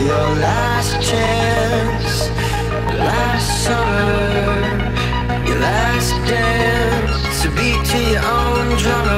Your last chance, last summer, your last dance to beat to your own drum.